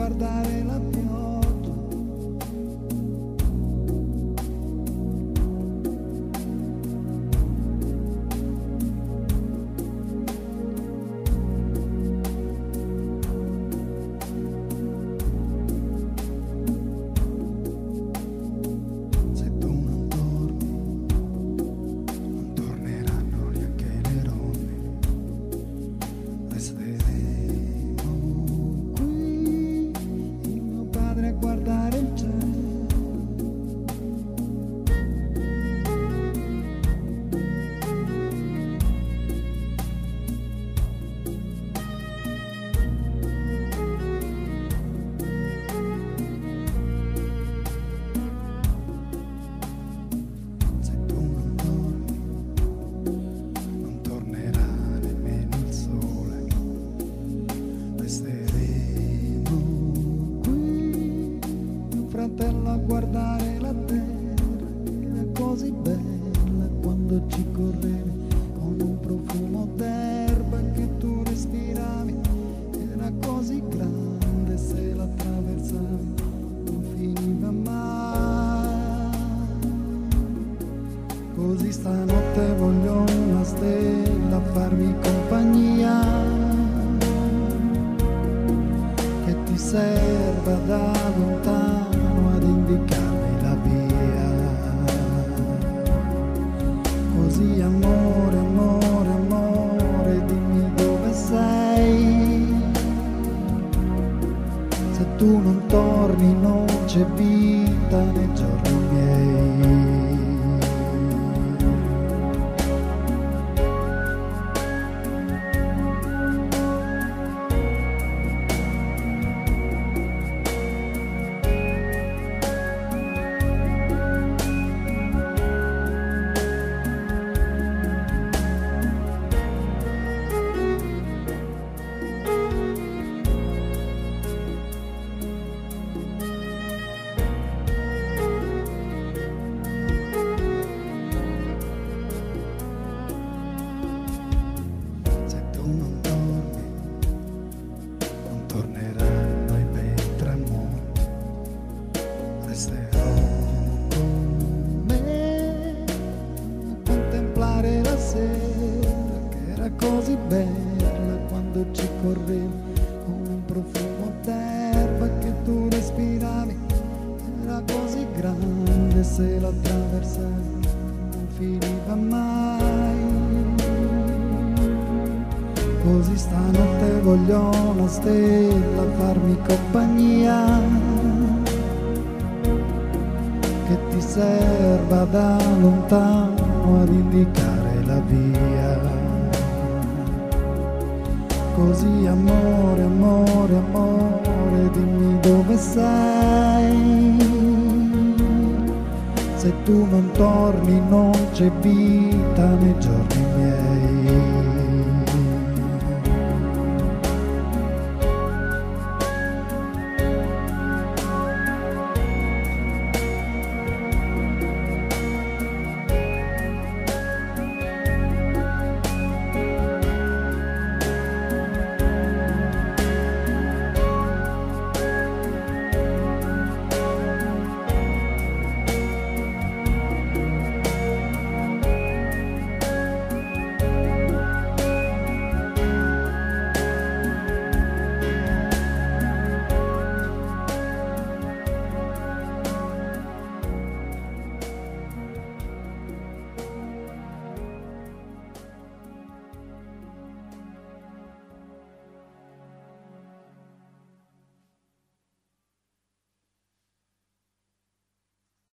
guardare la tua fratello a guardare la terra, era così bella quando ci correvi con un profumo d'erba che tu respiravi, era così grande se la attraversavi, non finiva mai. Così stanotte voglio una stella a farmi compagnia Che ti serva da lontano Se tu non torni non c'è vita nei giorni miei se la attraversavi, non finiva mai. Così stanotte voglio una stella farmi compagnia Che ti serva da lontano ad indicare la via Così amore, amore, amore, dimmi dove sei se tu non torni non c'è vita nei giorni miei.